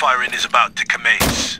firing is about to commence.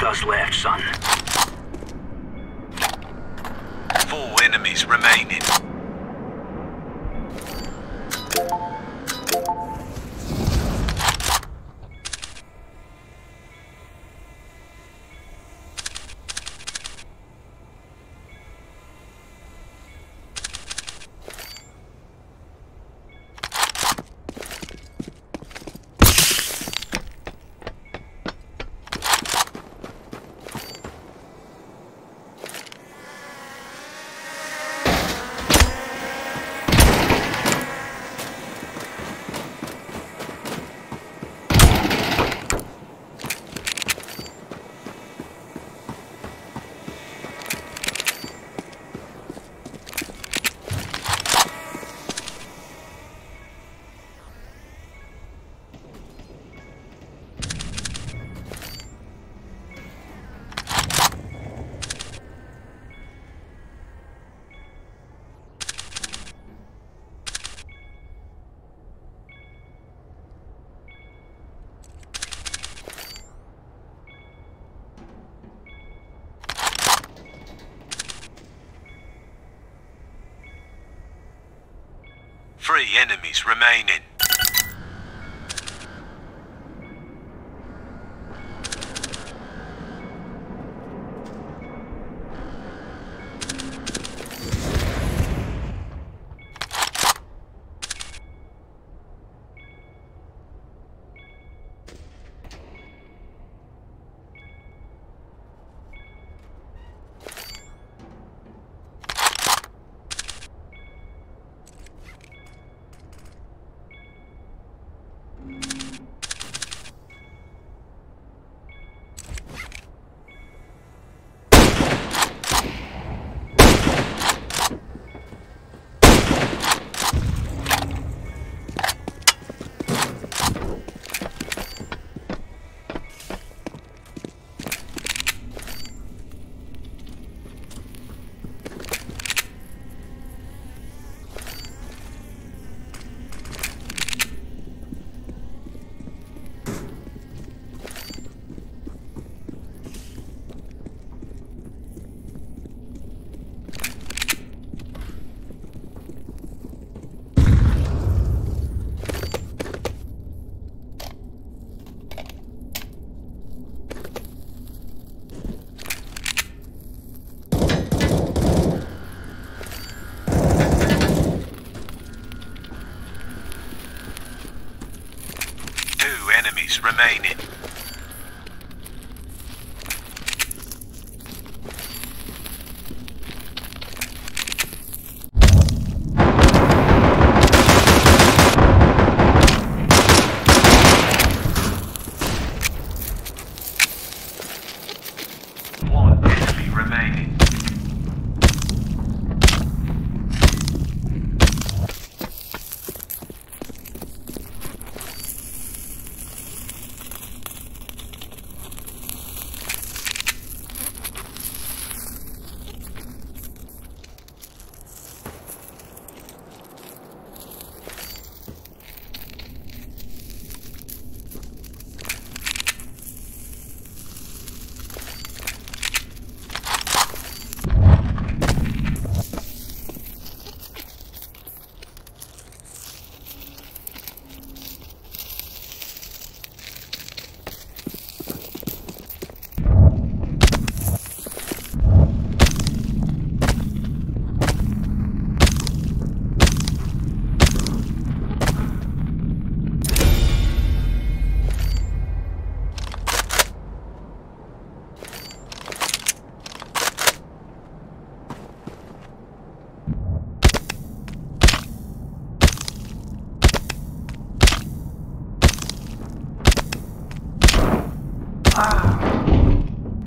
It's us left, son. Four enemies remaining. Three enemies remaining. Two enemies remaining.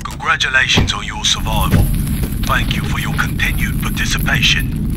Congratulations on your survival. Thank you for your continued participation.